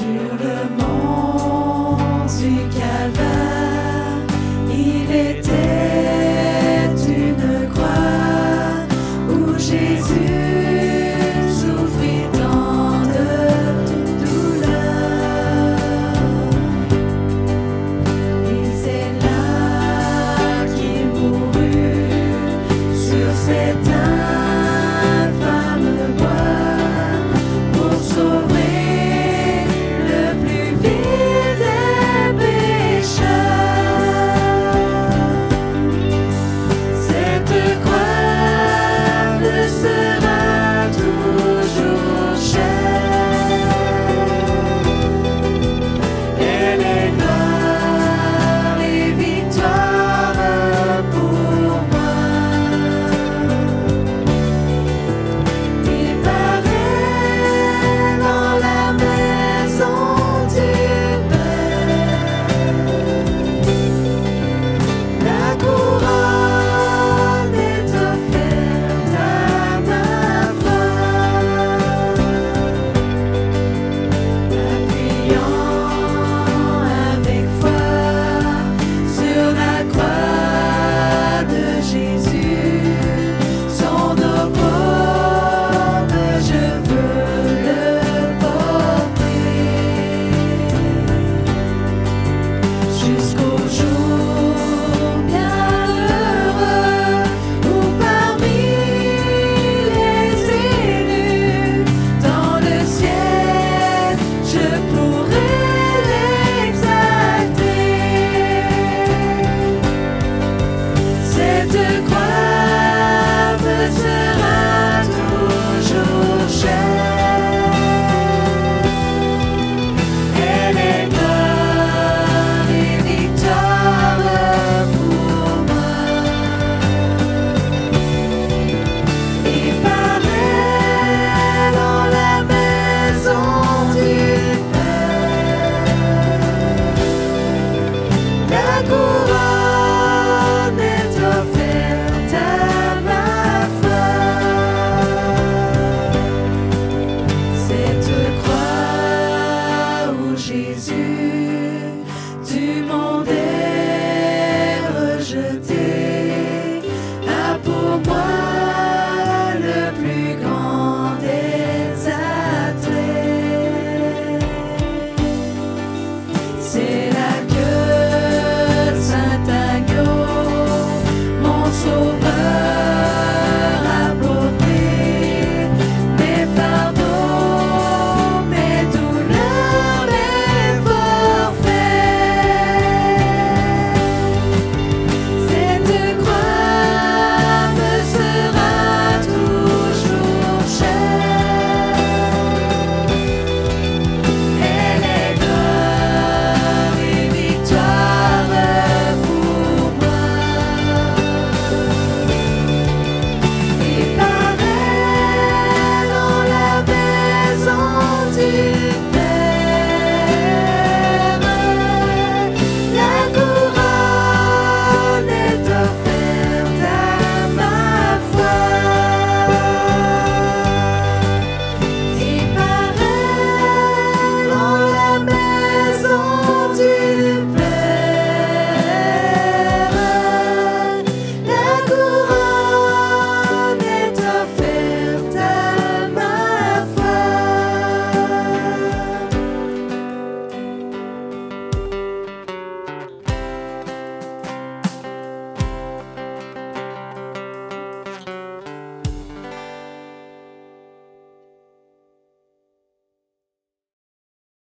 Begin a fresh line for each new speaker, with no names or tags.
Sur le mont Jésus.